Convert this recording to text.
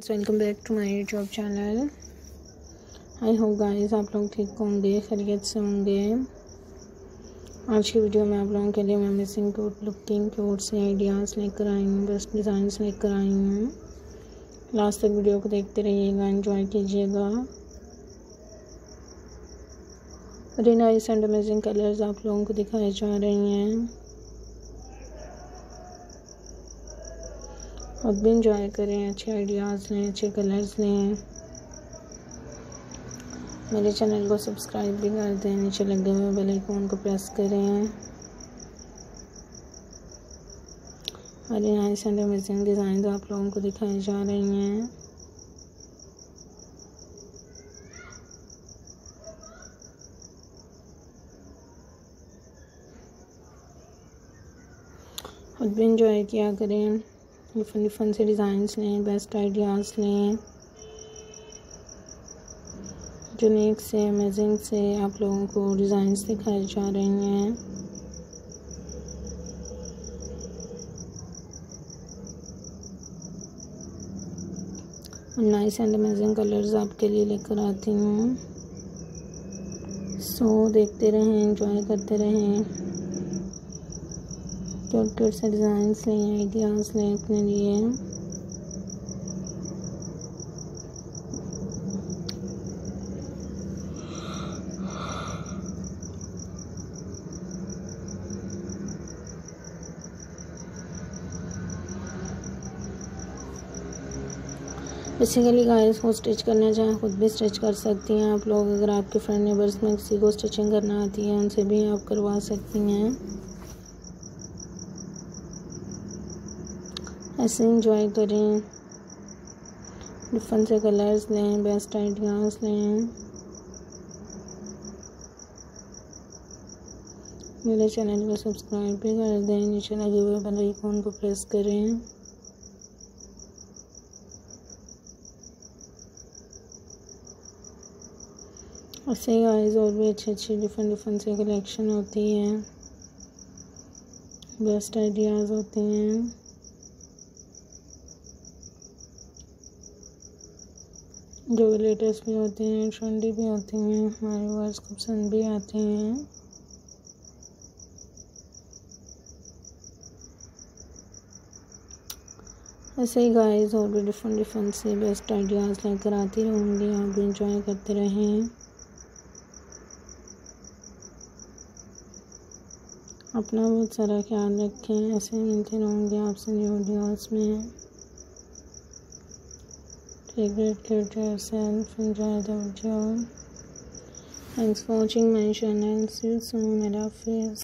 Welcome back to my YouTube channel I hope guys आप लोग ठीक होंगे, खैरियत से होंगे। आज की वीडियो में आप लोगों के लिए मैं मिसिंग क्यूट लुकिंग क्यूट से आइडियाज़ लेकर आई हूँ बेस्ट डिज़ाइंस लेकर आई हूँ। लास्ट तक वीडियो को देखते रहिएगा एंजॉय कीजिएगा। Very nice and amazing colours आप लोगों को दिखाए जा रही हैं। और भी इंजॉय करें, अच्छे आइडियाज़ लें, अच्छे कलर्स लें। मेरे चैनल को सब्सक्राइब भी कर दें, नीचे लगे हुए बेल आइकॉन को प्रेस करें। और नाइस एंड अमेजिंग डिज़ाइन आप लोगों को दिखाई जा रही हैं। खुद भी इंजॉय किया करें। डिफरेंट डिफरेंट से डिज़ाइंस लें, बेस्ट आइडियाज़ लें। यूनिक से अमेजिंग से आप लोगों को डिज़ाइंस दिखाए जा रहे हैं। नाइस एंड अमेजिंग कलर्स आपके लिए लेकर आती हूँ। सो देखते रहें इंजॉय करते रहें। क्यूट से डिज़ाइंस लें आइडियाज़ लें अपने लिए। बेसिकली गाइस को स्टिच करना चाहें, खुद भी स्टिच कर सकती हैं आप लोग। अगर आपके फ्रेंड नेबर्स में किसी को स्टिचिंग करना आती है, उनसे भी आप करवा सकती हैं। ऐसे इंजॉय करें। डिफरेंट से कलर्स लें बेस्ट आइडियाज़ लें। मेरे चैनल को सब्सक्राइब भी कर दें, नीचे लगे हुए बेल आइकॉन को प्रेस करें। ऐसे ही आइज़ और भी अच्छी अच्छी डिफरेंट डिफरेंट से कलेक्शन होती हैं। बेस्ट आइडियाज़ होते हैं। जो लेटेस्ट भी होते हैं, ट्रेंडी भी होती हैं, हमारे वर्स को पसंद भी आते हैं। ऐसे ही गाइस और भी डिफरेंट डिफरेंट से बेस्ट आइडियाज़ लेकर आती रहूँगी, आप भी इंजॉय करते रहें। अपना बहुत सारा ख्याल रखें, ऐसे मिलते रहूँगी आपसे न्यू वीडियोज़ में। to a great creator yourself from Jared of Thanks for watching my channel. See you soon at our face.